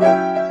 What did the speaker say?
you